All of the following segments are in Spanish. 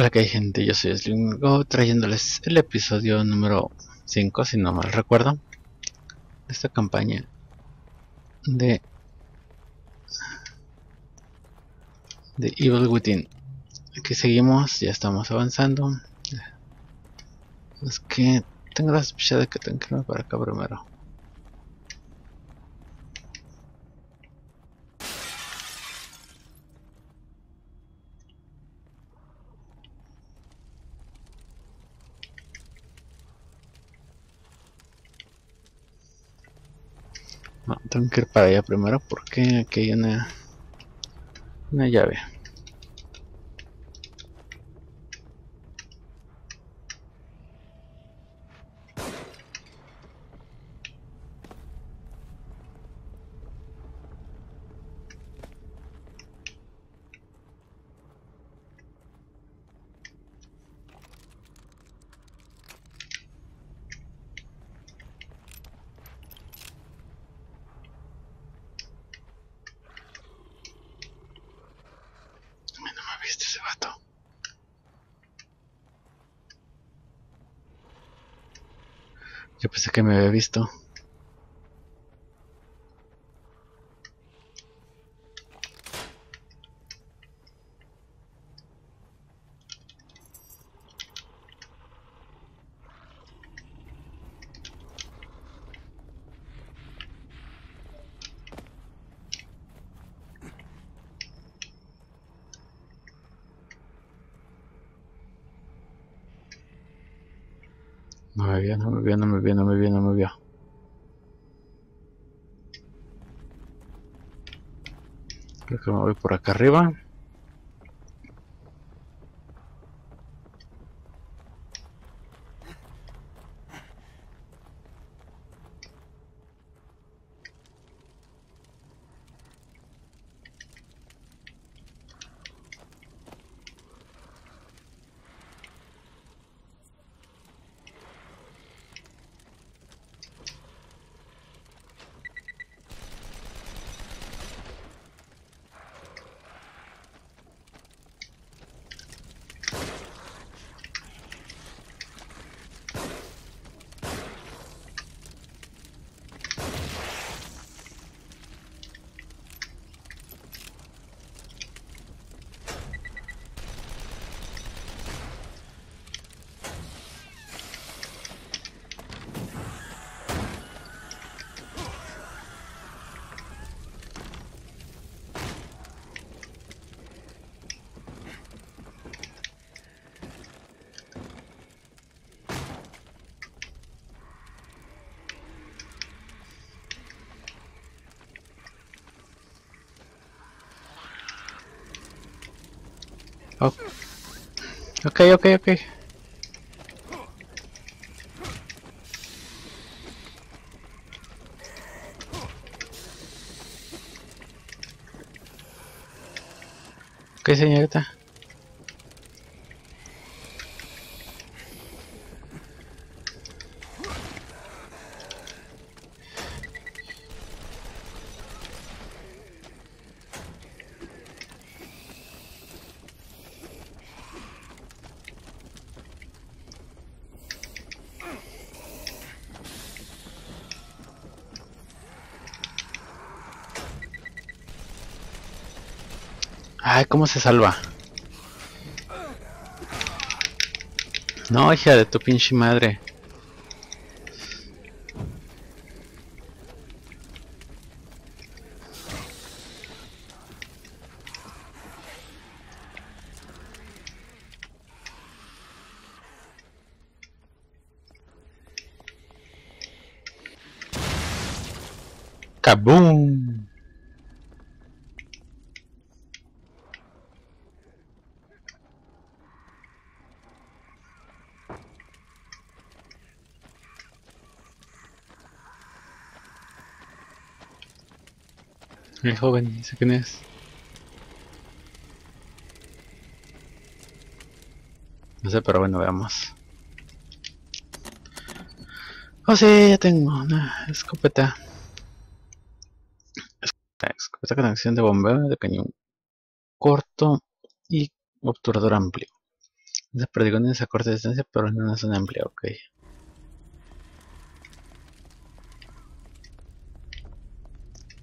Hola que hay gente, yo soy Slingo trayéndoles el episodio número 5 si no mal recuerdo de esta campaña de de Evil Within. Aquí seguimos, ya estamos avanzando. Es que tengo la sospecha de que tengo que irme para acá primero Tengo que ir para allá primero porque aquí hay una, una llave. A mí no me ha visto ese vato. Yo pensé que me había visto. No me vio, no me vio, no me vio, no me vio, no me vio. Creo que me voy por acá arriba. Oh. Ok, ok, ok. Ok, señorita. Ay, ¿cómo se salva? No, hija de tu pinche madre. El joven, sé quién es. No sé, pero bueno, veamos. Oh sí, ya tengo una escopeta. Escopeta, con acción de bombeo de cañón corto y obturador amplio. De perdigones a corta distancia, pero en una zona amplia, ok.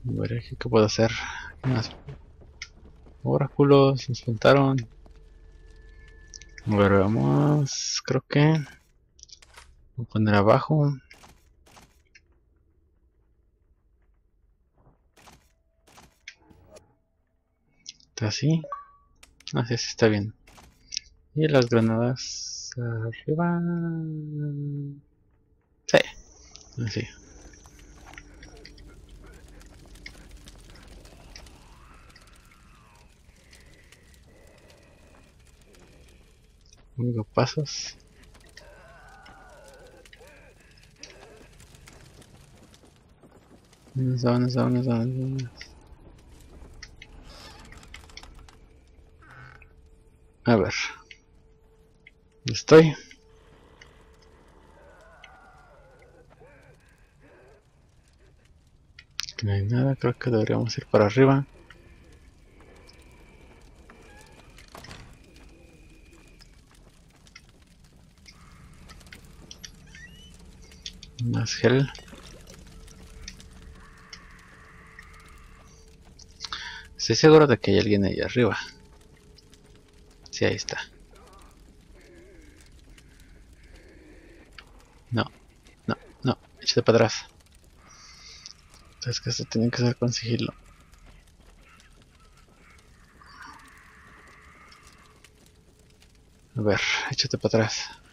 A ver, ¿qué puedo hacer? ¿Qué más? Oráculos, nos faltaron. A ver, vamos. Creo que. Voy a poner abajo. Está así. Así, así está bien. Y las granadas arriba. Sí, así. Único pasos. Zonas, zonas, zonas. A ver. Estoy. No hay nada, creo que deberíamos ir para arriba. Más gel. Estoy seguro de que hay alguien ahí arriba. Sí, ahí está. No, no, no, échate para atrás. Es que esto tiene que ser conseguirlo. A ver, échate para atrás.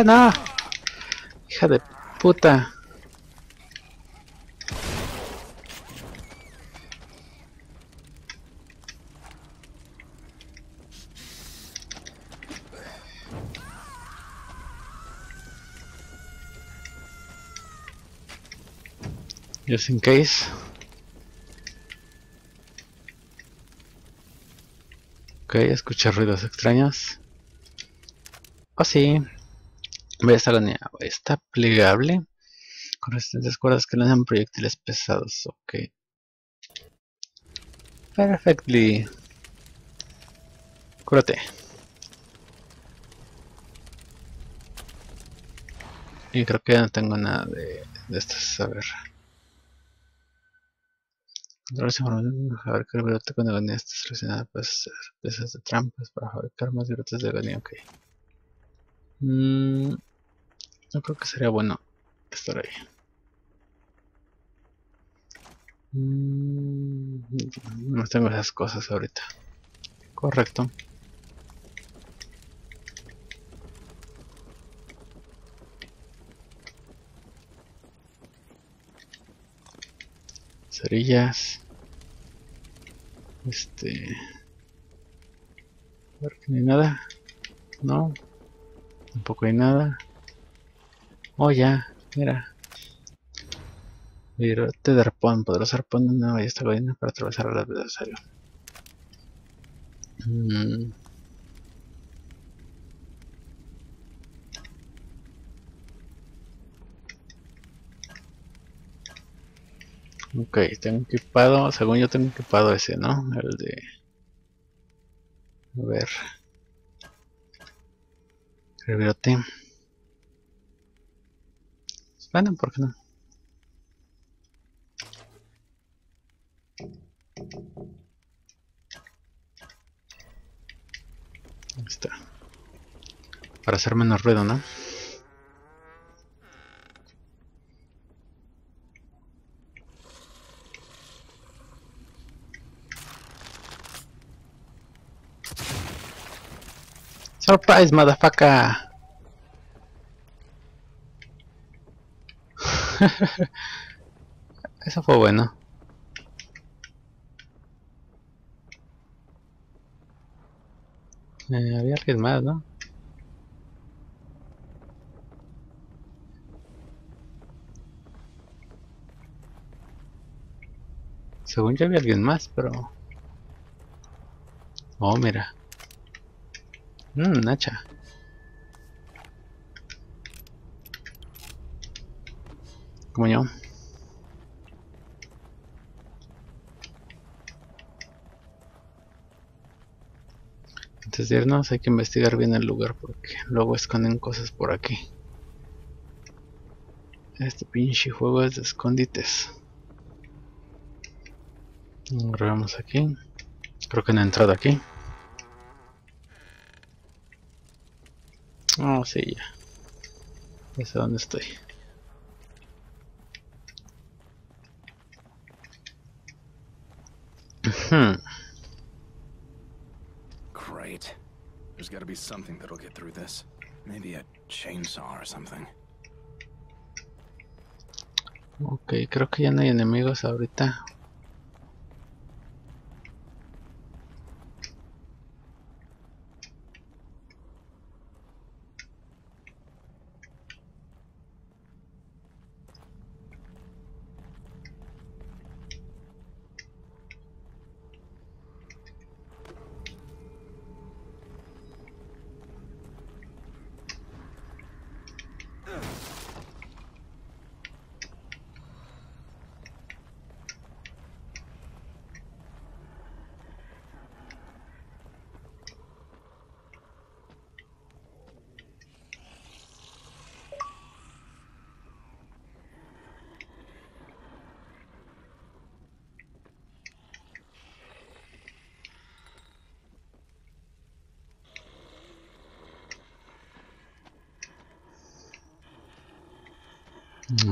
¡Ah, no! Hija de puta. Just in case. Ok, escuché ruidos extraños. Oh sí, Voy a estar Está plegable. Con resistentes cuerdas que lanzan proyectiles pesados. Ok. Perfectly. Cúrate. Y creo que ya no tengo nada de, de estas. A ver. A ver qué virote con agonía está seleccionada para hacer piezas de trampas para fabricar más virotes de agonía. Ok. Mmm. Yo creo que sería bueno estar ahí. Mm, no tengo esas cosas ahorita. Correcto. Cerillas. Este... A ver no hay nada. No. Tampoco hay nada. Oh, ya, mira. Virote de arpón. Poderoso arpón de una ballesta godina para atravesar al adversario. Mm. Ok, tengo equipado, según yo tengo equipado ese, ¿no? El de... A ver... El virote. Bueno, ¿por qué no? Está. Para hacer menos ruido, ¿no? Surprise, motherfucker! Eso fue bueno. Eh, había alguien más, ¿no? Según yo había alguien más, pero... Oh, mira. Mmm, hacha. Como yo. Antes de irnos hay que investigar bien el lugar porque luego esconden cosas por aquí. Este pinche juego es de escondites. Vamos aquí. Creo que la entrada aquí. Oh, sí, ya. Ya sé dónde estoy. Something that'll get through this. Maybe a chainsaw or something. Ok, creo que ya no hay enemigos ahorita.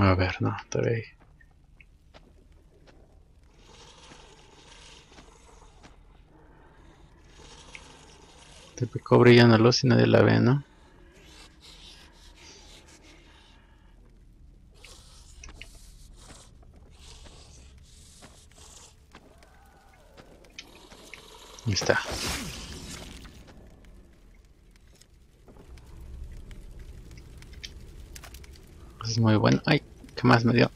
A ver, no, todavía hay. Típico brillando luz y nadie la ve, ¿no? Ahí está. Es muy bueno. Ay, ¿qué más me dio?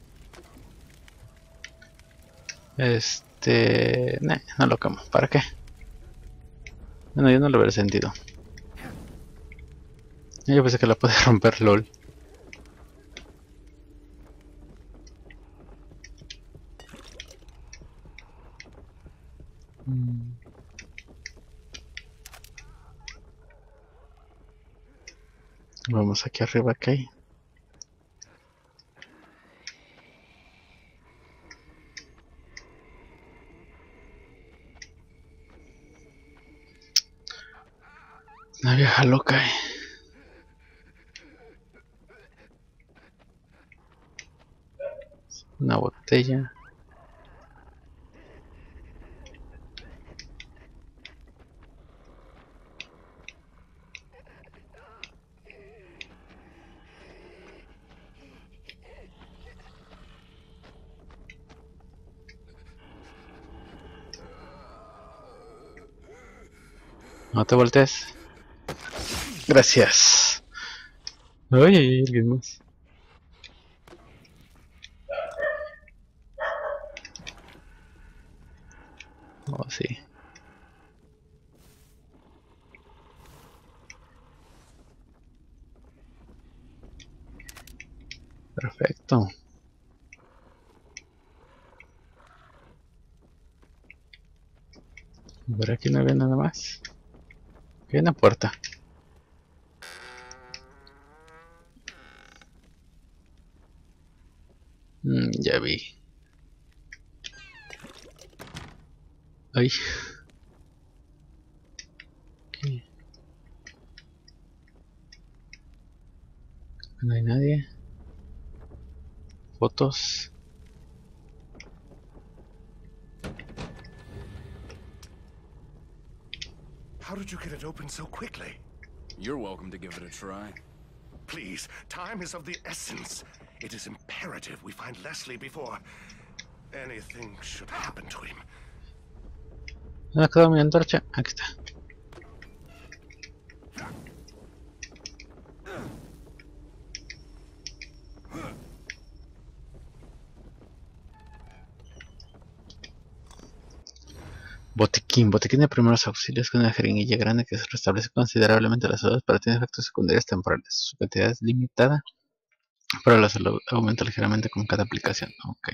Este... no lo como. ¿Para qué? Bueno, yo no lo hubiera sentido. Yo pensé que la podía romper LOL. Mm. Vamos aquí arriba, que hay? Una vieja loca. eh. Una botella. No te voltees. Gracias. Ay, alguien más. Ay. ¿Qué? No hay nadie. Fotos. How did you get it open so quickly? You're welcome to give it a try. Please, time is of the essence. It is imperative we find Leslie before anything should happen to him. ¿Dónde ha quedado mi antorcha? Aquí está. Botiquín. Botiquín de primeros auxilios con una jeringuilla grande que se restablece considerablemente la salud, pero tiene efectos secundarios temporales. Su cantidad es limitada, pero la salud aumenta ligeramente con cada aplicación. Ok.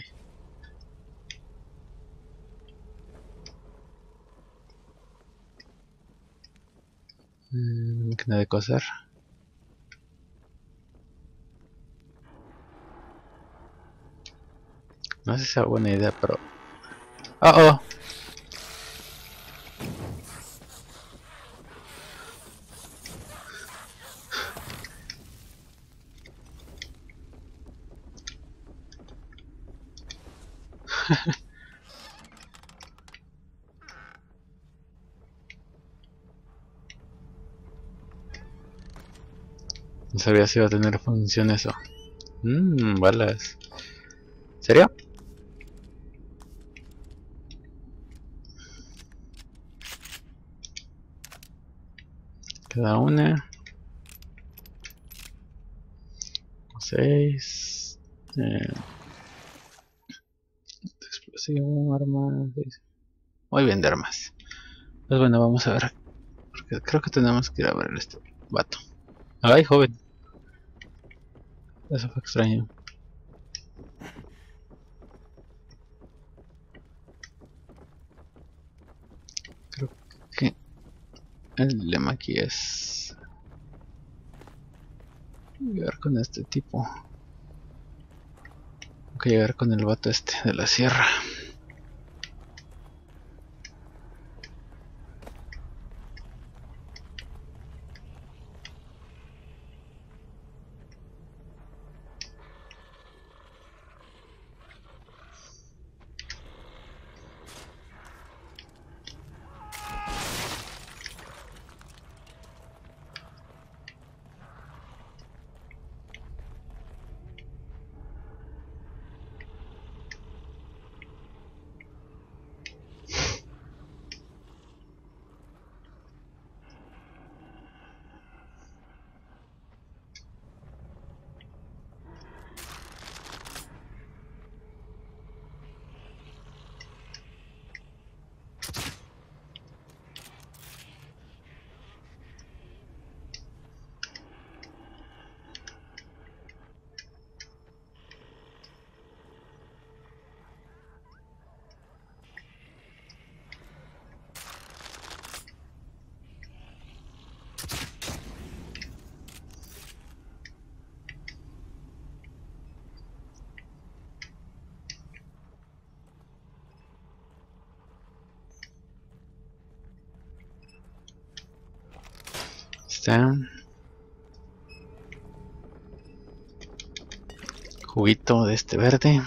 Mm, máquina de coser. No sé si sea buena idea, pero... ¡Oh, oh! sabía si iba a tener función eso. Mmm, balas. ¿Serio? Queda una. Seis. Eh, explosivo, armas. Muy bien de armas. Pues bueno, vamos a ver. Porque creo que tenemos que ir a ver este vato. Ay, joven. Eso fue extraño. Creo que el lema aquí es llegar con este tipo. Tengo que llegar con el vato este de la sierra. Está. Juguito de este verde.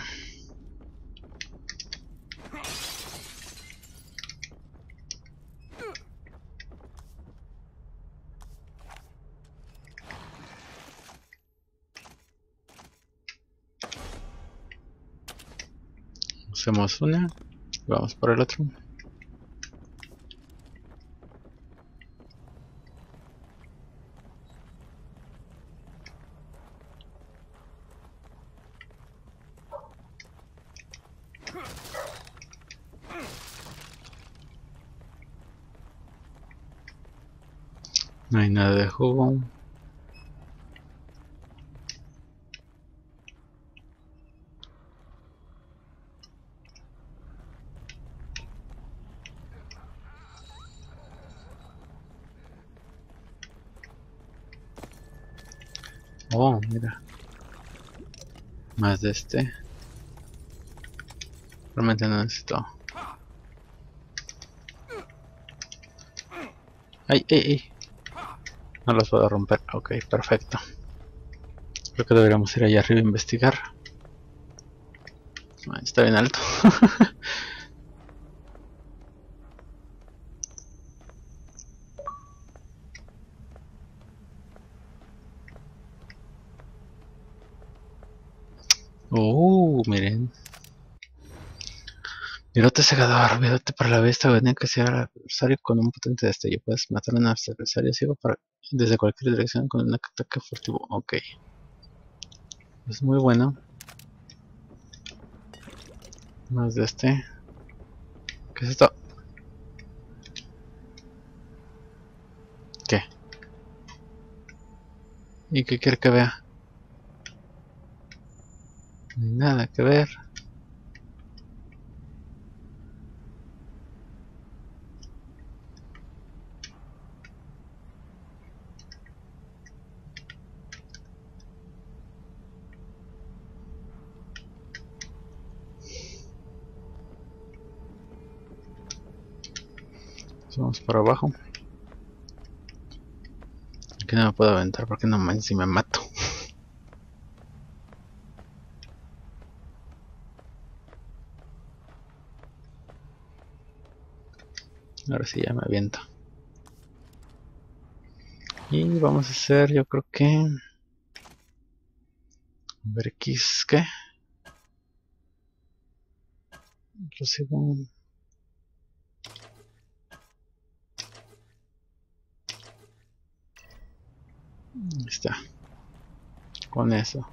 Hacemos una. Vamos por el otro. No jugo. Oh, mira. Más de este. Realmente no necesito. ¡Ay, ay, ay! No los puedo romper. Ok, perfecto. Creo que deberíamos ir allá arriba a investigar. Está bien alto. Virote cegador, virote para la vista, venía que sea al adversario con un potente destello. Puedes matar a un adversario ciego para, desde cualquier dirección con un ataque furtivo. Ok. Es muy bueno. Más de este. ¿Qué es esto? ¿Qué? ¿Y qué quiere que vea? Nada que ver. Para abajo. Aquí no me puedo aventar porque no manches si me mato. Ahora sí ya me aviento. Y vamos a hacer, yo creo que... Ver, ¿qué? Otro segundo. Ahí está. Con eso.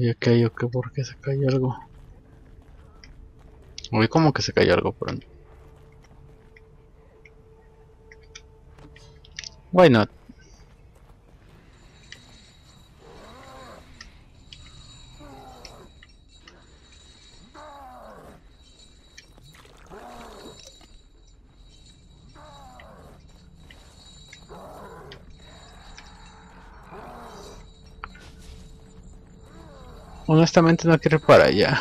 Y aquello que porque se cayó algo. Oí como que se cayó algo por ahí. Why not? Honestamente no quiero ir para allá.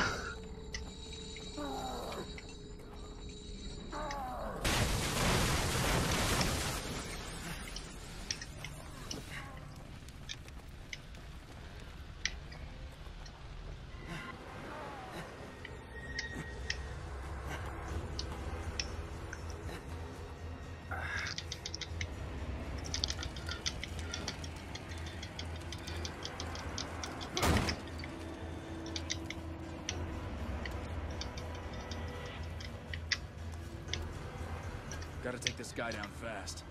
Gotta take this guy down fast.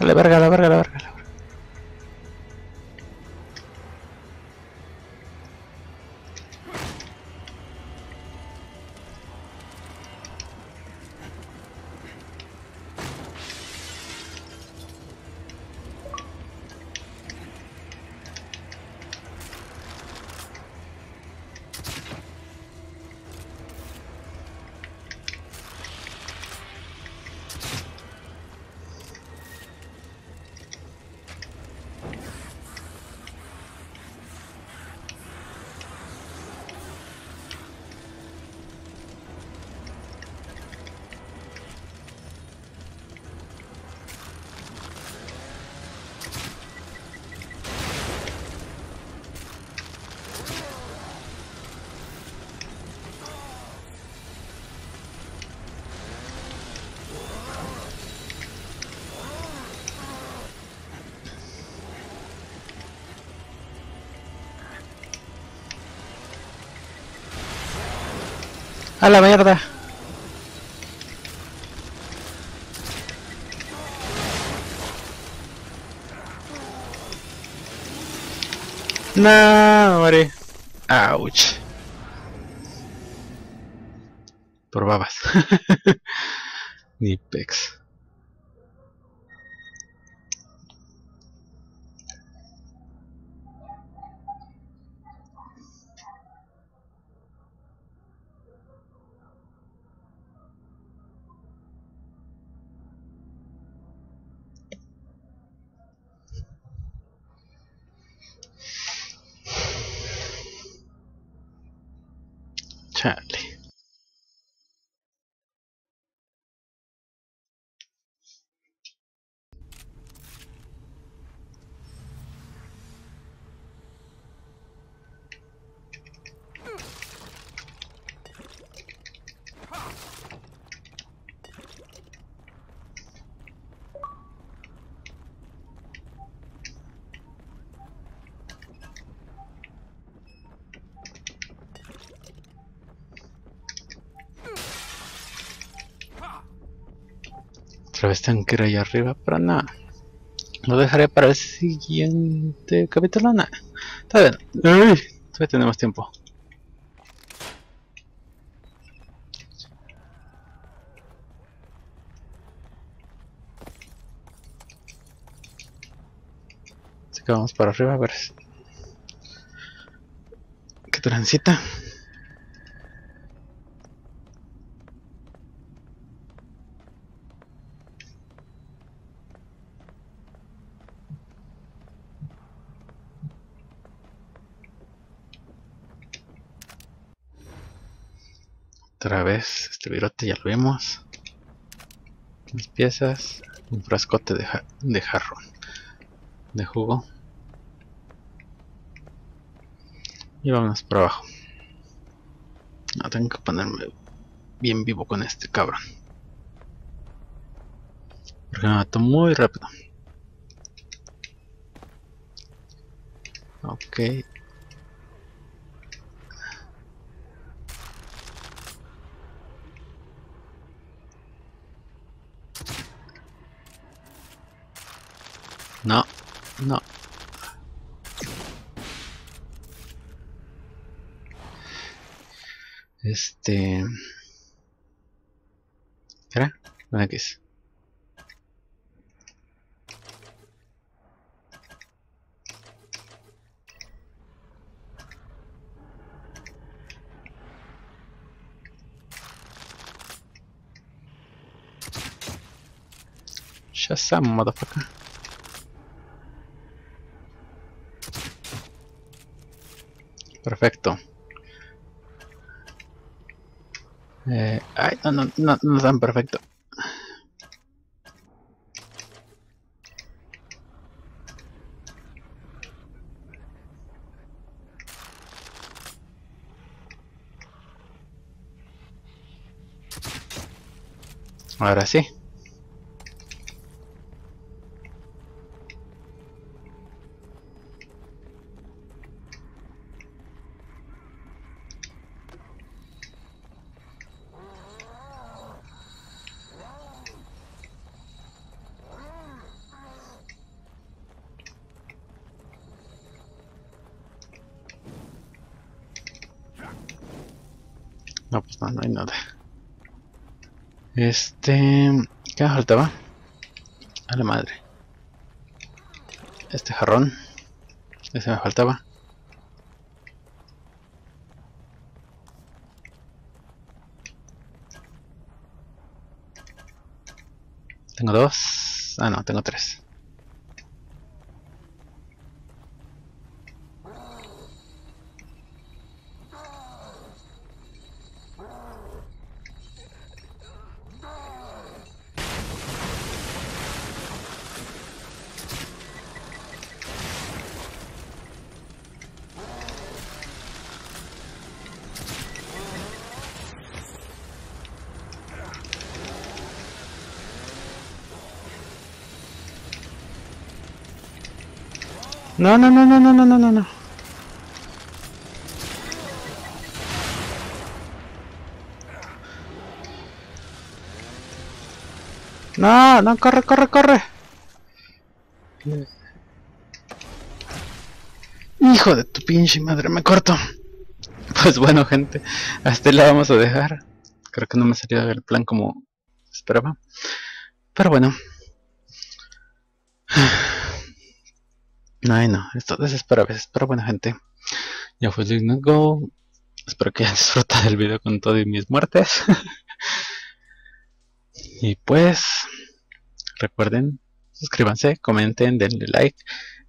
A la verga, la verga. la verga. A la mierda. No, morí. Ouch. Por babas. Ni pex. Otra vez tengo que ir allá arriba, pero no. Lo dejaré para el siguiente capítulo. No. Está bien. Uy, todavía tenemos tiempo. Así que vamos para arriba a ver. ¿Qué transita? Otra vez, este virote ya lo vimos. Mis piezas, un frascote de, ja de jarrón, de jugo. Y vamos por abajo. No, tengo que ponerme bien vivo con este cabrón. Porque me mató muy rápido. Ok, No, no. Este... ¿Qué era? ¿Dónde es? Shazam, motherfucker. Perfecto. Eh, ay, no, no, no, no tan perfecto. Ahora sí. No, pues no, no hay nada. Este... ¿Qué me faltaba? A la madre. Este jarrón. Ese me faltaba. Tengo dos. Ah, no, tengo tres. No, no, no, no, no, no, no, no. No, no, no, corre, corre, corre. Hijo de tu pinche madre, me corto. Pues bueno, gente, hasta este la vamos a dejar. Creo que no me salió el plan como esperaba. Pero bueno. Ay no, esto desespera a veces, pero bueno gente, ya fue Digno Go, espero que hayan disfrutado del video con todas mis muertes. y pues, recuerden, suscríbanse, comenten, denle like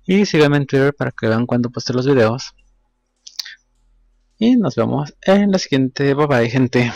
y síganme en Twitter para que vean cuando poste los videos. Y nos vemos en la siguiente, bye bye gente.